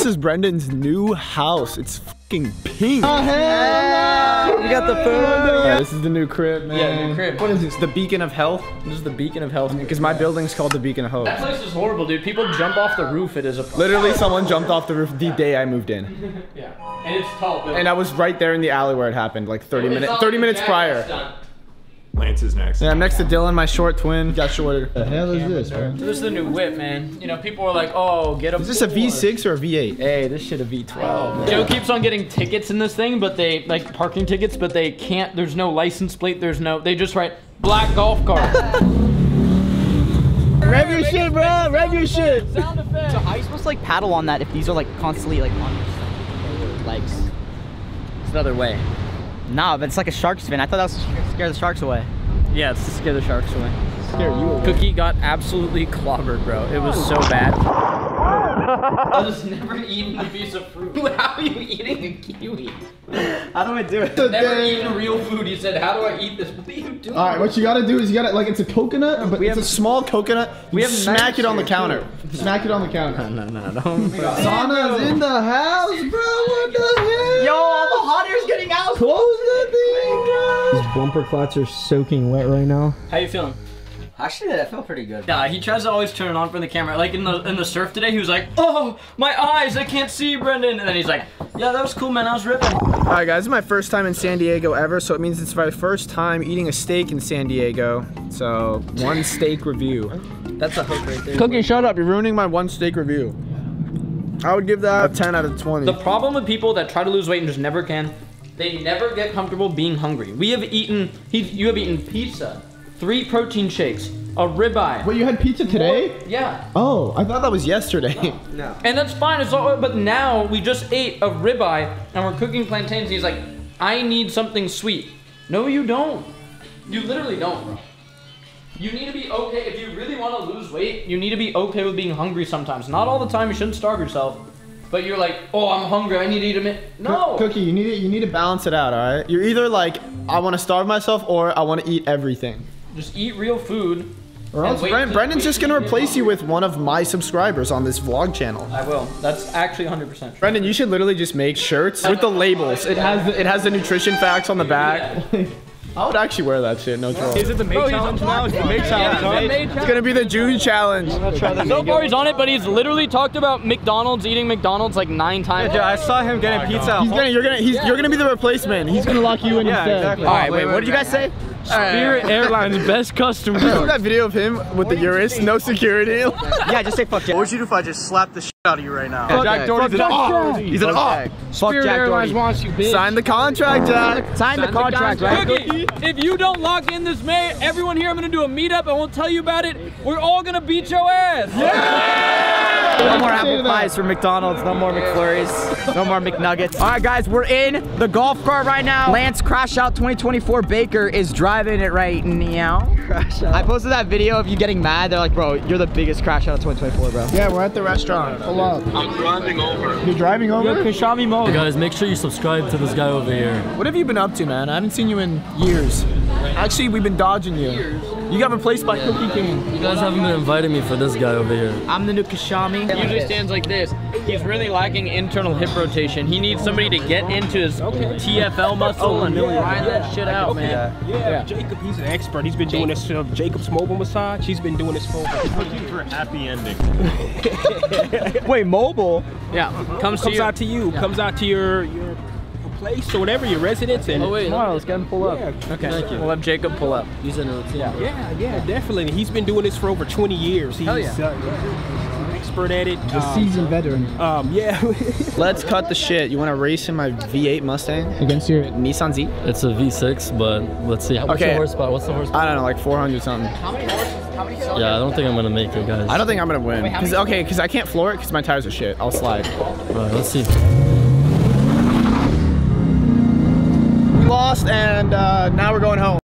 This is Brendan's new house. It's fucking pink. Oh, We got the food. Yeah, this is the new crib, man. Yeah, new crib. What is this? The Beacon of Health? This is the beacon of health. Because my building's called the Beacon of Hope. That place is horrible, dude. People jump off the roof. It is a Literally, someone jumped off the roof the day I moved in, yeah, and it's tall. But and I was right there in the alley where it happened, like 30 minutes, 30 minutes prior. Lance is next. Yeah, I'm next to Dillon, my short twin. Got shorter. The hell is this, man? This is the new whip, man. You know, people are like, "Oh, get a." Is this a V6 or a V8? Hey, this shit a V12. Joe keeps on getting tickets in this thing, but they like parking tickets, but they can't. There's no license plate. There's no. They just write black golf cart. Rev your shit, bro. Rev your shit. Sound effect. So how are you supposed to like paddle on that if these are like constantly like on your legs? It's another way. Nah, but it's like a shark fin. I thought that was scare the sharks away. Yeah, it's to scare the sharks away. Scare you away. Cookie got absolutely clobbered, bro. It was so bad. I was never eaten a piece of fruit. How are you eating a kiwi? How do I do it? Never eaten real food. He said, "How do I eat this?" What are you doing? All right, what you gotta do is you gotta like it's a coconut, but It's a small coconut. We have smack it on the here, counter. smack it on the counter. No, no, don't. Sauna's in the house, bro. What the hell? Yo, all the hot air's getting out. Close that thing. These bumper clots are soaking wet right now. How you feeling? Actually, that felt pretty good. Yeah, he tries to always turn it on for the camera. Like in the in the surf today, he was like, "Oh, my eyes! I can't see, Brendan." And then he's like, "Yeah, that was cool, man. I was ripping." All right, guys, this is my first time in San Diego ever, so it means it's my first time eating a steak in San Diego. So, one steak review. That's a hook right there. Cookie, shut up. You're ruining my one steak review. I would give that a 10 out of 20. The problem with people that try to lose weight and just never can, they never get comfortable being hungry. We have eaten, he, you have eaten pizza, three protein shakes, a ribeye. Wait, you had pizza today? Yeah, Oh, I thought that was yesterday. No. And that's fine. It's all, but now we just ate a ribeye and we're cooking plantains. And he's like, I need something sweet. No, you don't. You literally don't, bro. You need to be okay. If you really want to lose weight, you need to be okay with being hungry sometimes. Not all the time. You shouldn't starve yourself. But you're like, oh, I'm hungry. I need to eat a minute. No. Cookie, you need it. You need to balance it out. All right. You're either like, I want to starve myself, or I want to eat everything. Just eat real food. Or else Bren- Brendan's just gonna replace you with one of my subscribers on this vlog channel. I will. That's actually 100% true. Brendan, you should literally just make shirts with the labels. It has it has the nutrition facts on the back. I would actually wear that shit. No troll. Is it the May challenge now? It's the May challenge. It's gonna be the June challenge. So far he's on it, but he's literally talked about McDonald's, eating McDonald's like nine times. I saw him getting oh pizza. He's gonna, you're gonna, he's, you're gonna be the replacement. He's gonna lock you in Yeah, instead. exactly. All right, wait, what did you guys say? Spirit Airlines best customer. You see that video of him with the Urus, no security? Yeah, just say fuck Jack. What would you do if I just slapped the shit out of you right now? Jack Doherty's an oh. He's an oh. Fuck Jack Doherty. wants you, bitch. Sign the contract, Jack. Sign the contract, right? Cookie, if you don't lock in this May, everyone here, I'm gonna do a meetup. I won't tell you about it. We're all gonna beat your ass. No more apple pies from McDonald's. No more McFlurries. No more McNuggets. All right, guys, we're in the golf cart right now. Lance Crash Out 2024 Baker is driving it right now. Crash Out. I posted that video of you getting mad. They're like, bro, you're the biggest Crash Out of 2024, bro. Yeah, we're at the restaurant. Pull up. I'm driving over. You're driving over? You're Kashami mode. Guys, make sure you subscribe to this guy over here. What have you been up to, man? I haven't seen you in years. Actually, we've been dodging you. You got replaced by Cookie King. You guys haven't been inviting me for this guy over here. I'm the new Kashami. Usually stands like this. He's really lacking internal hip rotation. He needs somebody to get into his TFL muscle and grind that shit out, man. Yeah, Jacob, he's an expert. He's been doing this uh, Jacob's mobile massage. He's been doing this for Looking for a happy ending. Wait, mobile? Yeah, comes to comes you. out to you, comes out to your your place or whatever your residence and Oh wait, Tomorrow, let's get him pull up. Yeah. okay. Thank you. we'll have Jacob pull up. He's in a yeah. yeah, yeah, definitely. He's been doing this for over 20 years. He's Hell yeah. uh, yeah, an expert at it. A Um, seasoned veteran um, yeah. Let's cut the shit. You want to race in my V8 Mustang? against your. Nissan Z? It's a V6, but let's see. What's Okay. the horsepower? What's the horsepower? I don't know, like 400 something. How many horses? Yeah, I don't think I'm gonna make it, guys. I don't think I'm gonna win. Cause, okay, because I can't floor it because my tires are shit. I'll slide. Alright, let's see. Lost and uh, now we're going home.